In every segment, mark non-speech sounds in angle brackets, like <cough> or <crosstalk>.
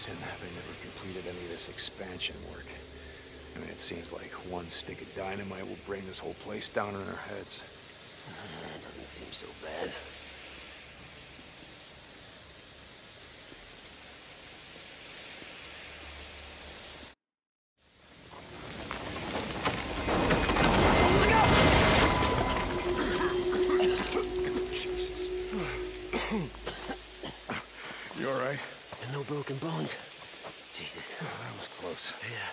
reason they never completed any of this expansion work. I mean, it seems like one stick of dynamite will bring this whole place down on our heads. Uh, doesn't seem so bad. <coughs> You all right? And no broken bones. Jesus. Oh, that was close. Yeah.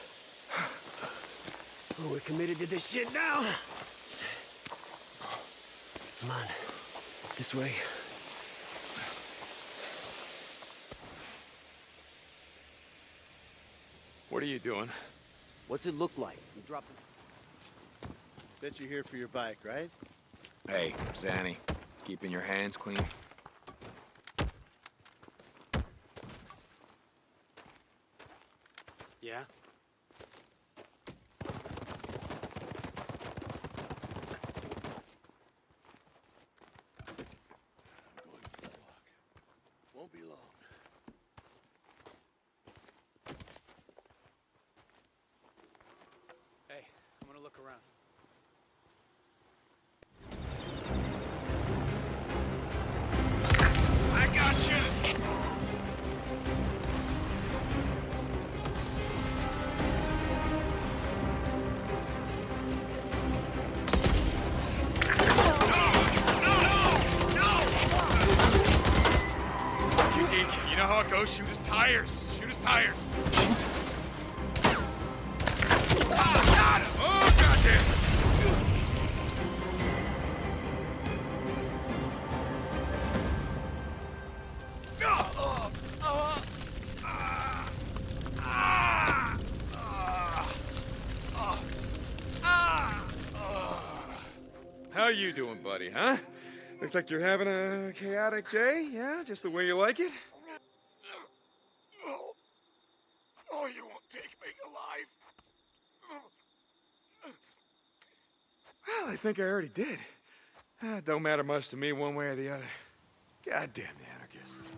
Well, we're committed to this shit now. Come on. This way. What are you doing? What's it look like? You dropping... Bet you're here for your bike, right? Hey, Zanny, keeping your hands clean? Yeah? I'm going for a walk. Won't be long. Hey, I'm gonna look around. Goes? Shoot his tires. Shoot his tires. Ah, got him! Oh, goddamn! How you doing, buddy, huh? Looks like you're having a chaotic day, yeah? Just the way you like it? Oh, you won't take me alive. Well, I think I already did. Uh, it don't matter much to me one way or the other. Goddamn anarchists.